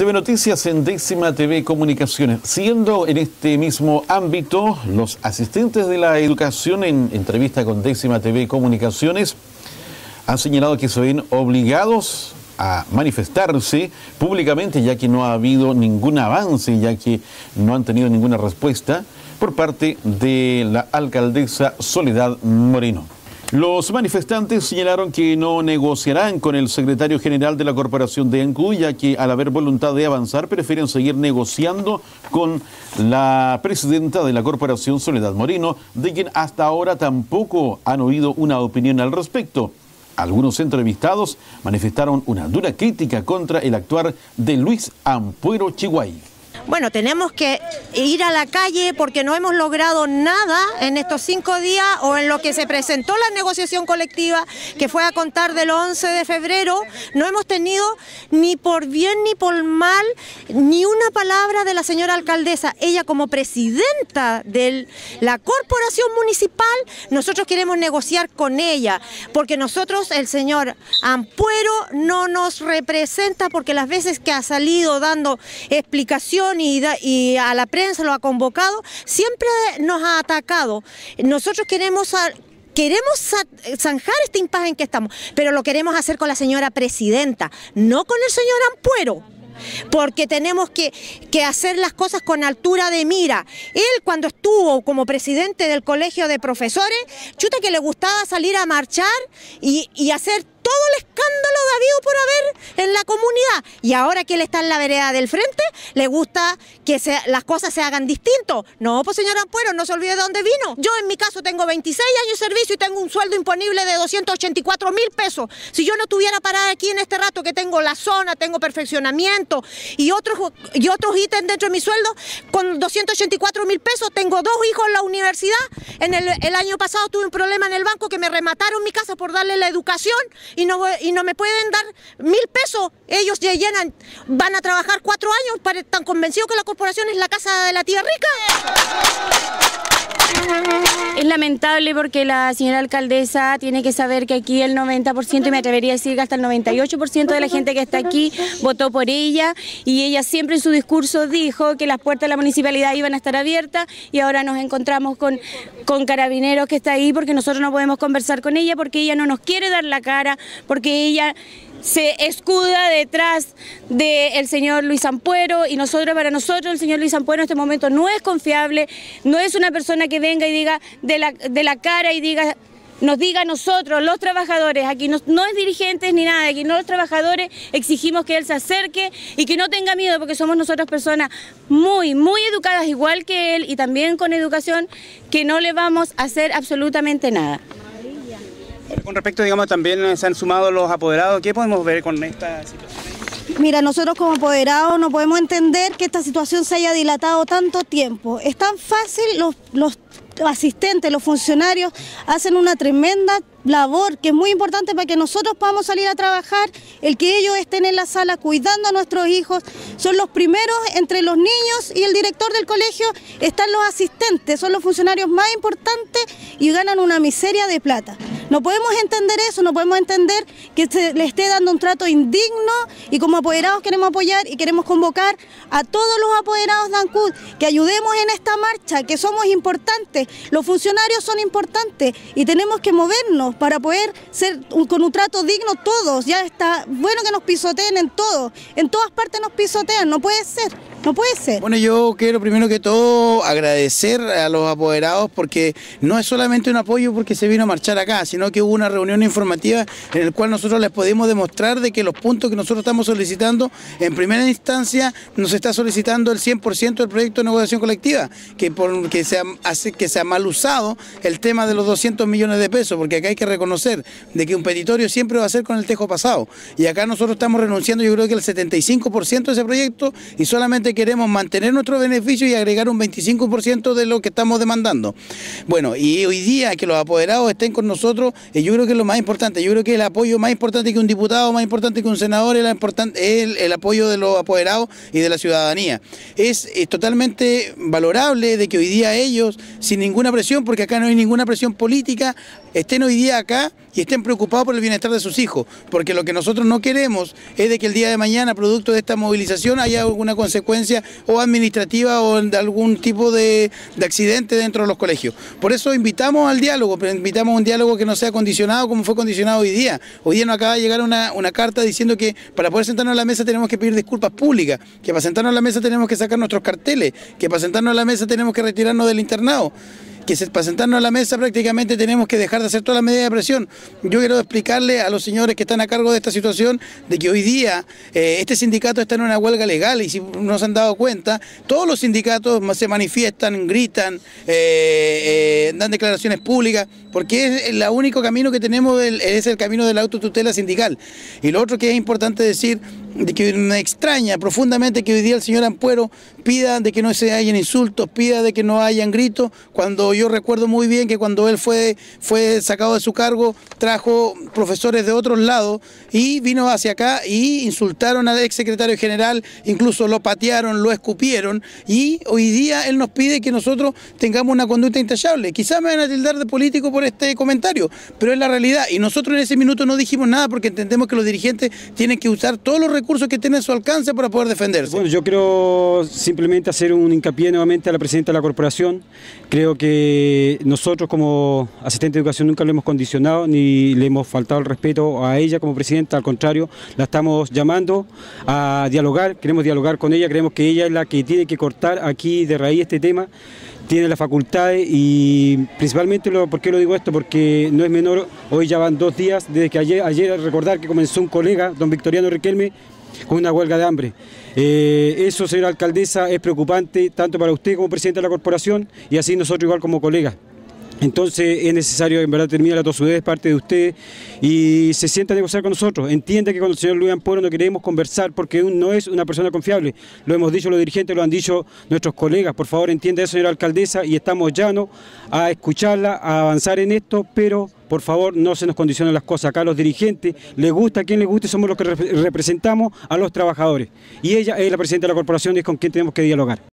TV Noticias en décima TV Comunicaciones. Siendo en este mismo ámbito, los asistentes de la educación en entrevista con décima TV Comunicaciones han señalado que se ven obligados a manifestarse públicamente ya que no ha habido ningún avance, ya que no han tenido ninguna respuesta por parte de la alcaldesa Soledad Moreno. Los manifestantes señalaron que no negociarán con el secretario general de la Corporación de Ancú, ya que al haber voluntad de avanzar prefieren seguir negociando con la presidenta de la Corporación, Soledad Moreno, de quien hasta ahora tampoco han oído una opinión al respecto. Algunos entrevistados manifestaron una dura crítica contra el actuar de Luis Ampuero Chihuay. Bueno, tenemos que ir a la calle porque no hemos logrado nada en estos cinco días o en lo que se presentó la negociación colectiva, que fue a contar del 11 de febrero. No hemos tenido ni por bien ni por mal ni una palabra de la señora alcaldesa. Ella como presidenta de la corporación municipal, nosotros queremos negociar con ella, porque nosotros, el señor Ampuero, no nos representa porque las veces que ha salido dando explicaciones y, a la prensa lo ha convocado, siempre nos ha atacado. Nosotros queremos queremos zanjar este impasse en que estamos, pero lo queremos hacer con la señora presidenta, no con el señor Ampuero porque tenemos que, hacer las cosas con altura de mira. Él cuando estuvo como presidente del colegio de profesores, chuta que le gustaba salir a marchar y, y hacer todo el escándalo de habido por haber en la comunidad. Y ahora que él está en la vereda del frente, le gusta que las cosas se hagan distinto. No, pues señora Ampuero, no se olvide de dónde vino. Yo en mi caso tengo 26 años de servicio y tengo un sueldo imponible de 284 mil pesos. Si yo no tuviera parada aquí en este rato que tengo la zona, tengo perfeccionamiento y otros, y otros ítems dentro de mi sueldo, con 284 mil pesos tengo dos hijos en la universidad. En el año pasado tuve un problema en el banco que me remataron mi casa por darle la educación y no, y no me pueden dar mil pesos. Ellos ya llenan, van a trabajar cuatro años, para, están convencidos que la corporación es la casa de la tía rica. Es lamentable porque la señora alcaldesa tiene que saber que aquí el 90%, y me atrevería a decir que hasta el 98% de la gente que está aquí votó por ella y ella siempre en su discurso dijo que las puertas de la municipalidad iban a estar abiertas y ahora nos encontramos con, con carabineros que está ahí porque nosotros no podemos conversar con ella porque ella no nos quiere dar la cara, porque ella se escuda detrás del señor Luis Ampuero y nosotros, para nosotros, el señor Luis Ampuero en este momento no es confiable, no es una persona que venga y diga de la, de la cara y diga nos diga a nosotros, los trabajadores, aquí no, no, es dirigentes ni nada, aquí no los trabajadores exigimos que él se acerque y que no tenga miedo porque somos nosotros personas muy, muy educadas igual que él y también con educación que no le vamos a hacer absolutamente nada. Con respecto, digamos, también se han sumado los apoderados. ¿Qué podemos ver con esta situación? Mira, nosotros como apoderados no podemos entender que esta situación se haya dilatado tanto tiempo. Es tan fácil, los, los asistentes, los funcionarios hacen una tremenda labor que es muy importante para que nosotros podamos salir a trabajar, el que ellos estén en la sala cuidando a nuestros hijos, son los primeros entre los niños y el director del colegio, están los asistentes, son los funcionarios más importantes y ganan una miseria de plata. No podemos entender eso, no podemos entender que se le esté dando un trato indigno y como apoderados queremos apoyar y queremos convocar a todos los apoderados de ANCUD que ayudemos en esta marcha, que somos importantes, los funcionarios son importantes y tenemos que movernos para poder ser con un trato digno todos. Ya está bueno que nos pisoteen en todo, en todas partes nos pisotean, no puede ser. No puede ser. Bueno, yo quiero primero que todo agradecer a los apoderados porque no es solamente un apoyo porque se vino a marchar acá, sino que hubo una reunión informativa en la cual nosotros les pudimos demostrar de que los puntos que nosotros estamos solicitando, en primera instancia nos está solicitando el 100% del proyecto de negociación colectiva, que, por, que, se ha, que se ha mal usado el tema de los 200 millones de pesos, porque acá hay que reconocer de que un petitorio siempre va a ser con el tejo pasado. Y acá nosotros estamos renunciando yo creo que el 75% de ese proyecto y solamente queremos mantener nuestro beneficio y agregar un 25% de lo que estamos demandando. Bueno, y hoy día que los apoderados estén con nosotros, eh, yo creo que es lo más importante, yo creo que el apoyo más importante que un diputado, más importante que un senador, es, el, apoyo de los apoderados y de la ciudadanía. Es, es totalmente valorable de que hoy día ellos, sin ninguna presión, porque acá no hay ninguna presión política, estén hoy día acá y estén preocupados por el bienestar de sus hijos, porque lo que nosotros no queremos es de que el día de mañana, producto de esta movilización, haya alguna consecuencia o administrativa o de algún tipo de, de accidente dentro de los colegios. Por eso invitamos al diálogo, pero invitamos un diálogo que no sea condicionado como fue condicionado hoy día. Hoy día nos acaba de llegar una, una carta diciendo que para poder sentarnos a la mesa tenemos que pedir disculpas públicas, que para sentarnos a la mesa tenemos que sacar nuestros carteles, que para sentarnos a la mesa tenemos que retirarnos del internado que para sentarnos a la mesa prácticamente tenemos que dejar de hacer todas las medidas de presión. Yo quiero explicarle a los señores que están a cargo de esta situación de que hoy día eh, este sindicato está en una huelga legal y si no se han dado cuenta, todos los sindicatos se manifiestan, gritan, eh, eh, dan declaraciones públicas, porque es el único camino que tenemos, es el camino de la autotutela sindical. Y lo otro que es importante decir, de que me extraña profundamente que hoy día el señor Ampuero pida de que no se hayan insultos, pida de que no hayan gritos, cuando yo recuerdo muy bien que cuando él fue, fue sacado de su cargo, trajo profesores de otros lados y vino hacia acá y insultaron al ex secretario general, incluso lo patearon, lo escupieron y hoy día él nos pide que nosotros tengamos una conducta intachable. Quizás me van a tildar de político por este comentario, pero es la realidad y nosotros en ese minuto no dijimos nada porque entendemos que los dirigentes tienen que usar todos los recursos que tienen a su alcance para poder defenderse. Bueno, yo quiero simplemente hacer un hincapié nuevamente a la presidenta de la corporación. Creo que nosotros como asistente de educación nunca le hemos condicionado ni le hemos faltado el respeto a ella como presidenta, al contrario, la estamos llamando a dialogar, queremos dialogar con ella, creemos que ella es la que tiene que cortar aquí de raíz este tema tiene las facultades y principalmente, lo, ¿por qué lo digo esto? Porque no es menor, hoy ya van dos días desde que ayer, ayer recordar que comenzó un colega, don Victoriano Riquelme, con una huelga de hambre. Eh, eso, señora alcaldesa, es preocupante tanto para usted como presidente de la corporación y así nosotros igual como colegas. Entonces es necesario en verdad terminar la tosudez de parte de usted y se sienta a negociar con nosotros. Entiende que con el señor Luis Ampuero no queremos conversar porque no es una persona confiable. Lo hemos dicho los dirigentes, lo han dicho nuestros colegas. Por favor entienda eso, señora alcaldesa, y estamos llanos a escucharla, a avanzar en esto, pero por favor no se nos condicionen las cosas. Acá los dirigentes, les gusta a quien les guste, somos los que representamos a los trabajadores. Y ella es la presidenta de la corporación y es con quien tenemos que dialogar.